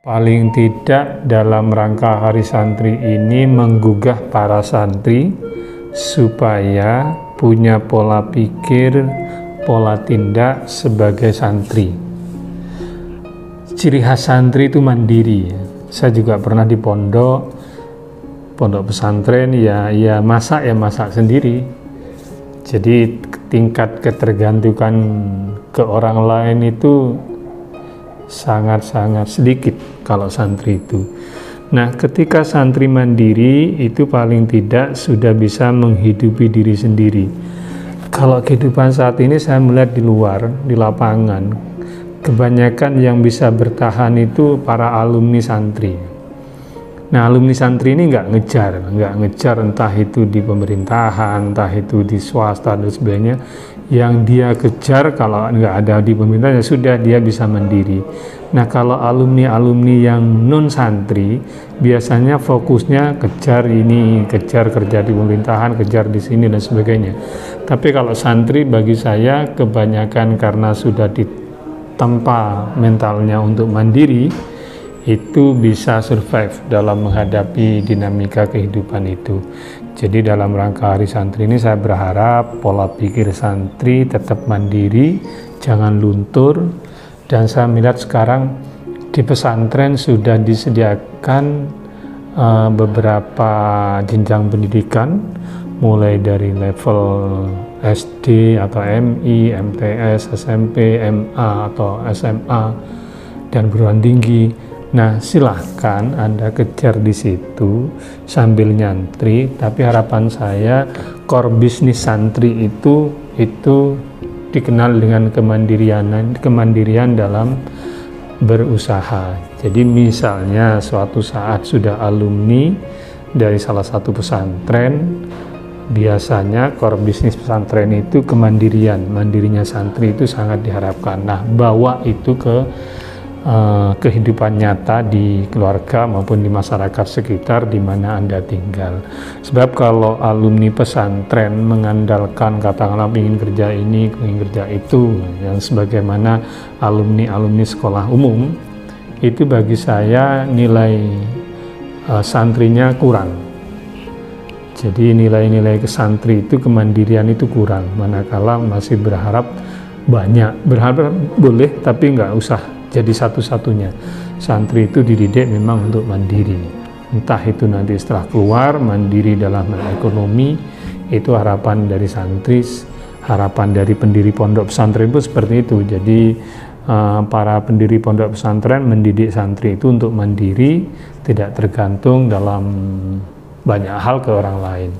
Paling tidak dalam rangka Hari Santri ini menggugah para santri supaya punya pola pikir, pola tindak sebagai santri. Ciri khas santri itu mandiri. Saya juga pernah di pondok, pondok pesantren ya ya masak ya masak sendiri. Jadi tingkat ketergantungan ke orang lain itu sangat-sangat sedikit kalau santri itu. Nah, ketika santri mandiri itu paling tidak sudah bisa menghidupi diri sendiri. Kalau kehidupan saat ini saya melihat di luar, di lapangan, kebanyakan yang bisa bertahan itu para alumni santri. Nah, alumni santri ini nggak ngejar, nggak ngejar entah itu di pemerintahan, entah itu di swasta dan sebagainya yang dia kejar kalau nggak ada di pemerintah ya sudah dia bisa mandiri. Nah kalau alumni-alumni yang non santri biasanya fokusnya kejar ini, kejar kerja di pemerintahan, kejar di sini dan sebagainya. Tapi kalau santri bagi saya kebanyakan karena sudah ditempa mentalnya untuk mandiri, itu bisa survive dalam menghadapi dinamika kehidupan itu. Jadi dalam rangka Hari Santri ini saya berharap pola pikir santri tetap mandiri, jangan luntur, dan saya melihat sekarang di pesantren sudah disediakan uh, beberapa jenjang pendidikan, mulai dari level SD atau MI, MTS, SMP, MA atau SMA, dan perguruan tinggi Nah, silahkan Anda kejar di situ sambil nyantri, tapi harapan saya core bisnis santri itu itu dikenal dengan kemandirian kemandirian dalam berusaha. Jadi misalnya suatu saat sudah alumni dari salah satu pesantren, biasanya core bisnis pesantren itu kemandirian, mandirinya santri itu sangat diharapkan. Nah, bawa itu ke uh, kehidupan nyata di keluarga maupun di masyarakat sekitar di mana Anda tinggal. Sebab kalau alumni pesantren mengandalkan katakanlah ingin kerja ini, ingin kerja itu, yang sebagaimana alumni-alumni sekolah umum, itu bagi saya nilai uh, santrinya kurang. Jadi nilai-nilai kesantri itu kemandirian itu kurang, manakala masih berharap banyak berharap boleh tapi nggak usah jadi satu-satunya. Santri itu dididik memang untuk mandiri. Entah itu nanti setelah keluar mandiri dalam ekonomi, itu harapan dari santri, harapan dari pendiri pondok pesantren itu seperti itu. Jadi uh, para pendiri pondok pesantren mendidik santri itu untuk mandiri, tidak tergantung dalam banyak hal ke orang lain.